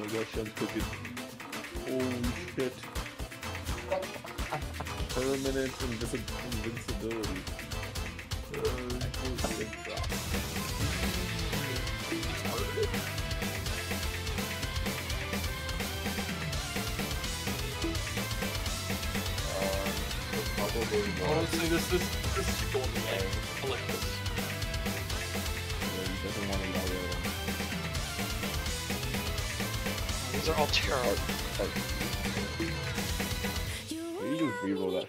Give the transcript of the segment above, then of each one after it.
my gosh, I'm cooking. Holy shit. Permanent invisi- invincibility. Uh, holy. Probably Honestly, this this this These are all terrible. You just reroll that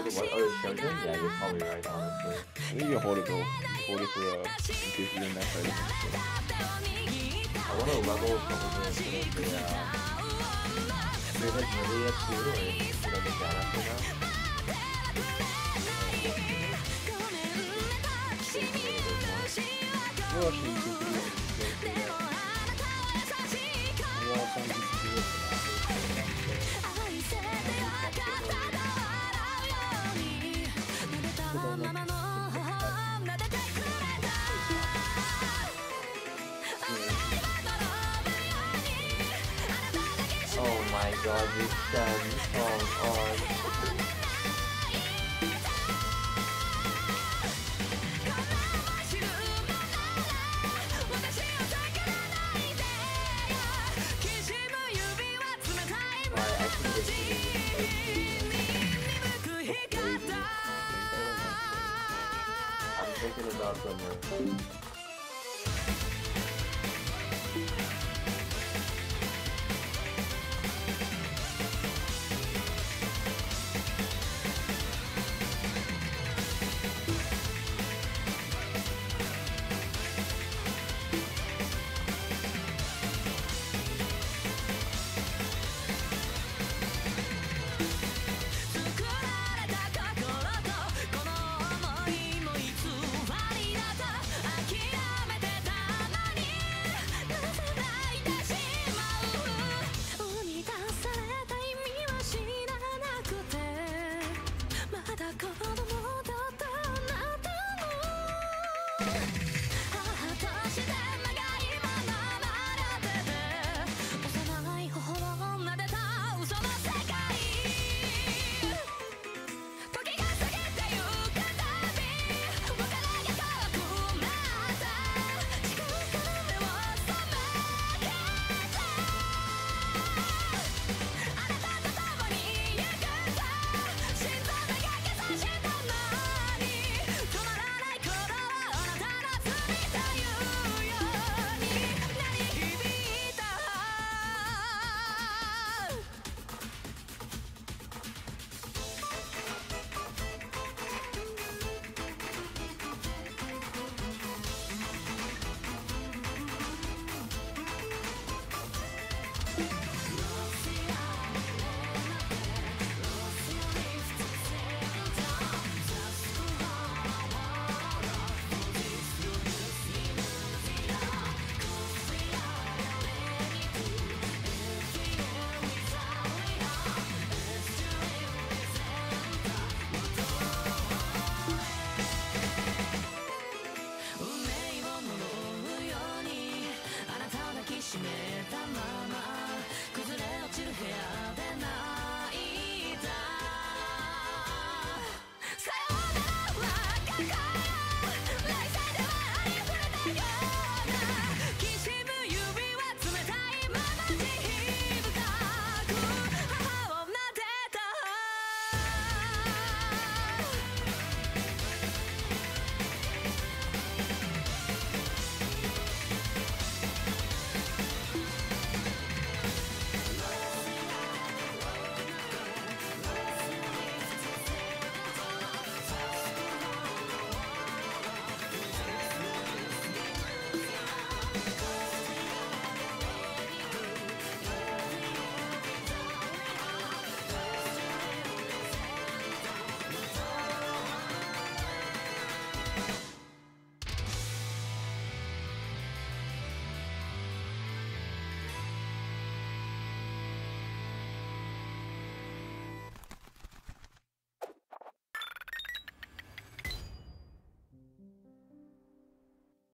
the what? Oh? Yeah, you're probably right, honestly. You hold it though. Hold it for uh, in case you're in that fight. I want to level some of the, uh, too, or should I that after? Oh my god, this done. Come on. Thinking about somewhere.